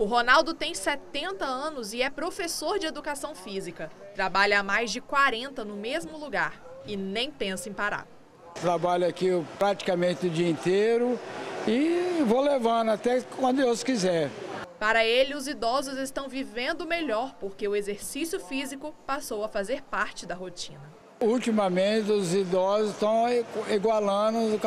O Ronaldo tem 70 anos e é professor de educação física. Trabalha há mais de 40 no mesmo lugar e nem pensa em parar. Trabalho aqui praticamente o dia inteiro e vou levando até quando Deus quiser. Para ele, os idosos estão vivendo melhor porque o exercício físico passou a fazer parte da rotina. Ultimamente, os idosos estão igualando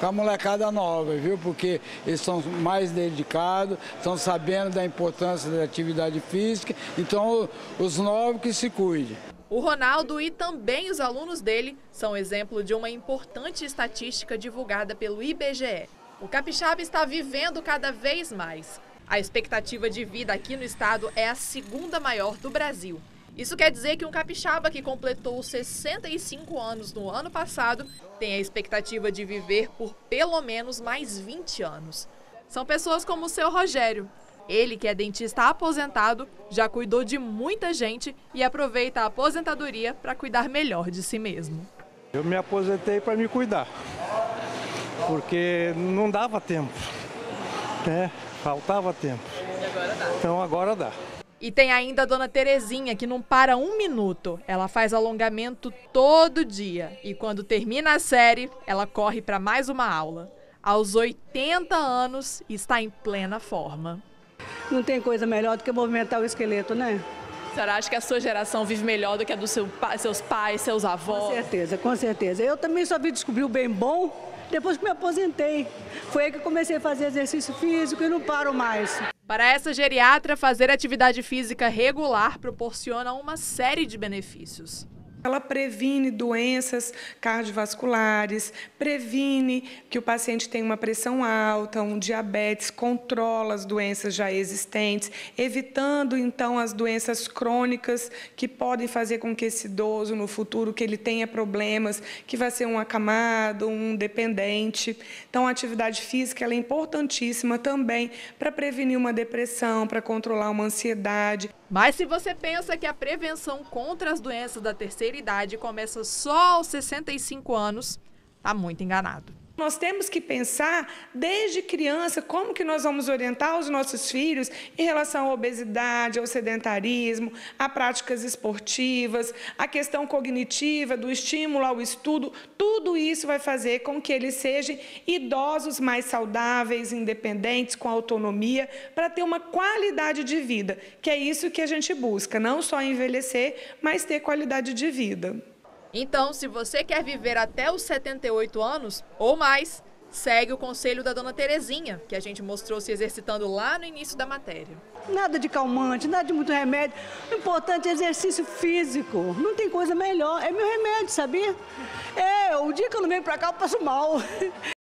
com a molecada nova, viu? Porque eles são mais dedicados, estão sabendo da importância da atividade física, então os novos que se cuidem. O Ronaldo e também os alunos dele são exemplo de uma importante estatística divulgada pelo IBGE. O capixaba está vivendo cada vez mais. A expectativa de vida aqui no estado é a segunda maior do Brasil. Isso quer dizer que um capixaba que completou 65 anos no ano passado tem a expectativa de viver por pelo menos mais 20 anos. São pessoas como o seu Rogério. Ele, que é dentista aposentado, já cuidou de muita gente e aproveita a aposentadoria para cuidar melhor de si mesmo. Eu me aposentei para me cuidar, porque não dava tempo. Né? Faltava tempo. Então agora dá. E tem ainda a dona Terezinha, que não para um minuto. Ela faz alongamento todo dia. E quando termina a série, ela corre para mais uma aula. Aos 80 anos, está em plena forma. Não tem coisa melhor do que movimentar o esqueleto, né? A senhora acha que a sua geração vive melhor do que a dos seu, seus pais, seus avós? Com certeza, com certeza. Eu também só vi descobrir o bem bom depois que me aposentei. Foi aí que eu comecei a fazer exercício físico e não paro mais. Para essa geriatra, fazer atividade física regular proporciona uma série de benefícios. Ela previne doenças cardiovasculares, previne que o paciente tenha uma pressão alta, um diabetes, controla as doenças já existentes, evitando então as doenças crônicas que podem fazer com que esse idoso no futuro que ele tenha problemas, que vai ser um acamado, um dependente. Então a atividade física é importantíssima também para prevenir uma depressão, para controlar uma ansiedade. Mas se você pensa que a prevenção contra as doenças da terceira idade começa só aos 65 anos, está muito enganado. Nós temos que pensar desde criança como que nós vamos orientar os nossos filhos em relação à obesidade, ao sedentarismo, a práticas esportivas, a questão cognitiva, do estímulo ao estudo. Tudo isso vai fazer com que eles sejam idosos mais saudáveis, independentes, com autonomia, para ter uma qualidade de vida, que é isso que a gente busca, não só envelhecer, mas ter qualidade de vida. Então, se você quer viver até os 78 anos ou mais, segue o conselho da dona Terezinha, que a gente mostrou se exercitando lá no início da matéria. Nada de calmante, nada de muito remédio. O importante é exercício físico. Não tem coisa melhor. É meu remédio, sabia? É, o dia que eu não venho pra cá eu passo mal.